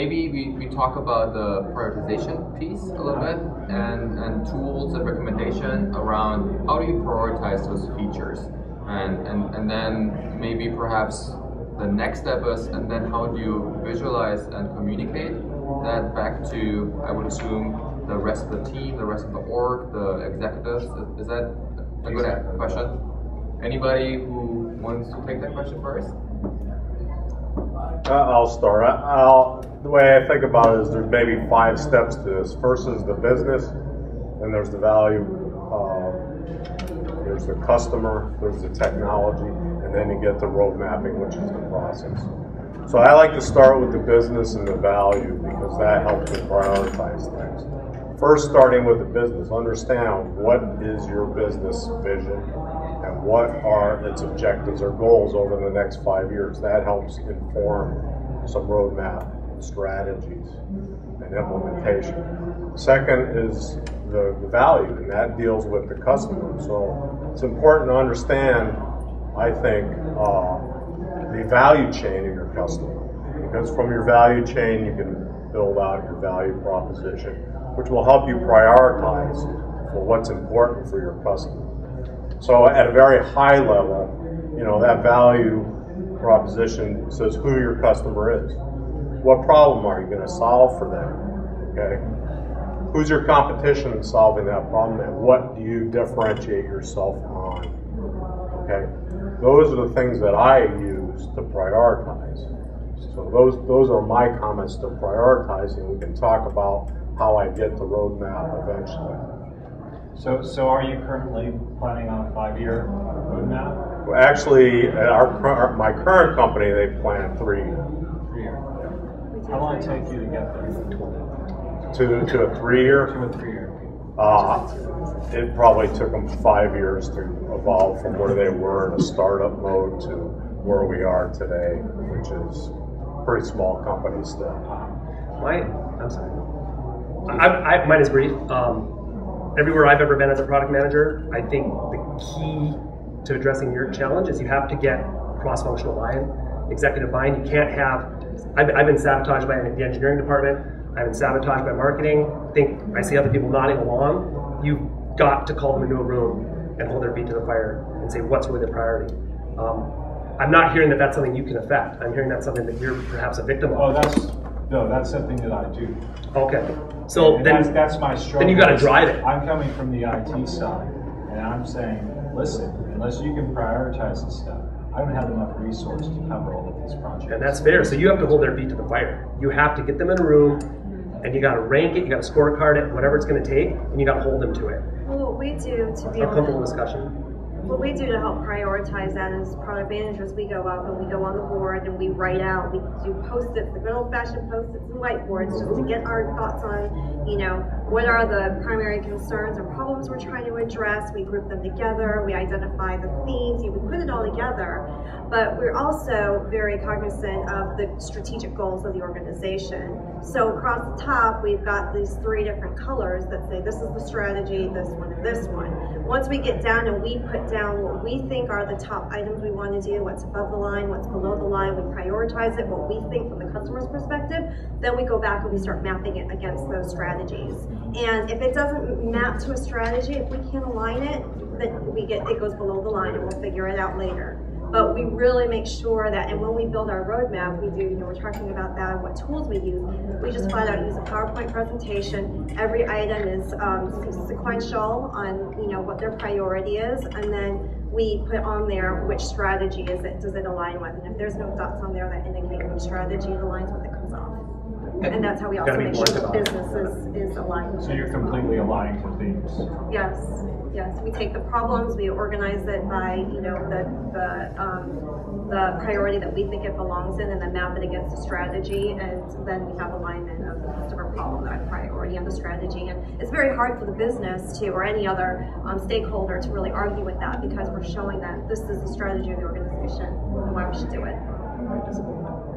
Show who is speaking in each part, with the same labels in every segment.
Speaker 1: maybe we, we talk about the prioritization piece a little bit and, and tools and recommendation around how do you prioritize those features and, and, and then maybe perhaps the next step is and then how do you visualize and communicate that back to I would assume the rest of the team, the rest of the org, the executives. Is, is that a good question? Anybody who wants to take that question first?
Speaker 2: I'll start. I'll, the way I think about it is there's maybe five steps to this. First is the business, then there's the value, uh, there's the customer, there's the technology, and then you get the road mapping, which is the process. So I like to start with the business and the value because that helps me prioritize things. First, starting with the business, understand what is your business vision and what are its objectives or goals over the next five years. That helps inform some roadmap strategies and implementation. Second is the, the value, and that deals with the customer. So it's important to understand, I think, uh, the value chain of your customer. Because from your value chain, you can build out your value proposition, which will help you prioritize for what's important for your customer. So at a very high level, you know, that value proposition says who your customer is. What problem are you going to solve for them? Okay. Who's your competition in solving that problem and what do you differentiate yourself on? Okay. Those are the things that I use to prioritize. So those those are my comments to prioritizing. We can talk about how I get the roadmap eventually.
Speaker 3: So, so are you currently planning on a five-year roadmap?
Speaker 2: Well, actually, at our my current company, they plan three.
Speaker 3: Three year. How long it take you to get there?
Speaker 2: To to a three year.
Speaker 3: Two or three year.
Speaker 2: Uh, it probably took them five years to evolve from where they were in a startup mode to where we are today, which is pretty small company still.
Speaker 4: My, I'm sorry. I, I, mine is brief. Um, everywhere I've ever been as a product manager, I think the key to addressing your challenge is you have to get cross-functional buy-in, executive buy-in. You can't have. I've, I've been sabotaged by the engineering department. I've been sabotaged by marketing. I think I see other people nodding along. You've got to call them into a room and hold their feet to the fire and say what's really the priority. Um, I'm not hearing that that's something you can affect. I'm hearing that's something that you're perhaps a victim
Speaker 3: Oh,
Speaker 4: of.
Speaker 3: that's, no, that's something that I do.
Speaker 4: Okay. So
Speaker 3: And
Speaker 4: then
Speaker 3: that's, that's my struggle.
Speaker 4: then you gotta drive it.
Speaker 3: I'm coming from the IT side, and I'm saying, listen, unless you can prioritize this stuff, I don't have enough resource to cover all of these projects.
Speaker 4: And that's fair. So you have to hold their feet to the fire. You have to get them in a room and you got to rank it, you got to scorecard it, whatever it's going to take, and you got to hold them to it.
Speaker 5: Well, what we do to be
Speaker 4: A
Speaker 5: able
Speaker 4: comfortable
Speaker 5: to,
Speaker 4: discussion.
Speaker 5: What we do to help prioritize that as product managers, we go up and we go on the board and we write out, we do post-its, the good old-fashioned post-its and whiteboards, just to get our thoughts on, you know, what are the primary concerns or problems we're trying to address. We group them together, we identify the themes, we put it all together. But we're also very cognizant of the strategic goals of the organization. So across the top, we've got these three different colors that say this is the strategy, this one, and this one. Once we get down and we put down what we think are the top items we want to do, what's above the line, what's below the line, we prioritize it, what we think from the customer's perspective, then we go back and we start mapping it against those strategies. And if it doesn't map to a strategy, if we can't align it, then we get it goes below the line and we'll figure it out later. But we really make sure that, and when we build our roadmap, we do, you know, we're talking about that and what tools we use. We just flat out use a PowerPoint presentation. Every item is um, sequential on, you know, what their priority is, and then we put on there which strategy is it, does it align with? And if there's no dots on there that indicate which strategy it aligns with, it comes off. And that's how we also
Speaker 4: Gotta be
Speaker 5: make sure the
Speaker 4: blunt
Speaker 5: business is, is aligned. with
Speaker 3: So
Speaker 5: it.
Speaker 3: you're completely aligned to themes.
Speaker 5: Yes, yes, we take the problems, we organize it by, you know, the, the, um, the priority that we think it belongs in, and then map it against a strategy, and then we have alignment of the customer problem, that priority and the strategy, and it's very hard for the business to, or any other, um, stakeholder to really argue with that, because we're showing that this is the strategy of the organization, and why we should do it.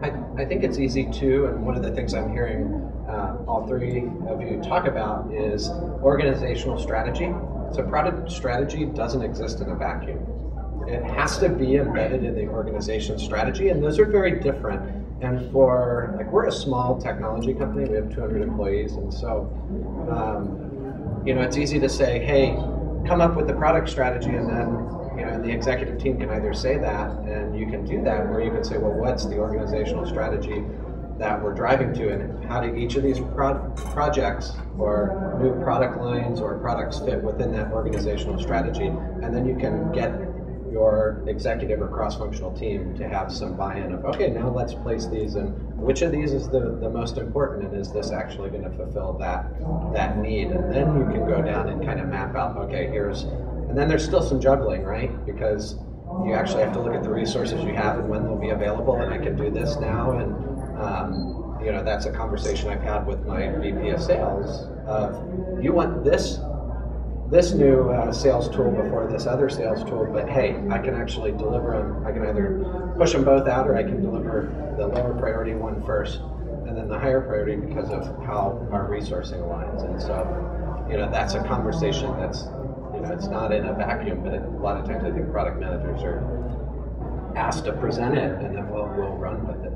Speaker 6: I, I think it's easy too, and one of the things I'm hearing uh, all three of you talk about is organizational strategy. So, product strategy doesn't exist in a vacuum. It has to be embedded in the organization strategy, and those are very different And for like we're a small technology company, we have 200 employees, and so um, you know it's easy to say, hey, come up with the product strategy, and then you know and the executive team can either say that, and you can do that, or you can say, well, what's the organizational strategy that we're driving to, and how do each of these pro- projects or new product lines or products fit within that organizational strategy, and then you can get your executive or cross-functional team to have some buy-in of okay now let's place these and which of these is the, the most important and is this actually going to fulfill that that need? And then you can go down and kind of map out okay here's and then there's still some juggling right because you actually have to look at the resources you have and when they'll be available and i can do this now and um, you know that's a conversation i've had with my vp of sales of you want this this new uh, sales tool before this other sales tool, but hey, I can actually deliver them. I can either push them both out or I can deliver the lower priority one first and then the higher priority because of how our resourcing aligns. And so, you know, that's a conversation that's, it's not in a vacuum, but a lot of times I think product managers are asked to present it and then we'll, we'll run with it.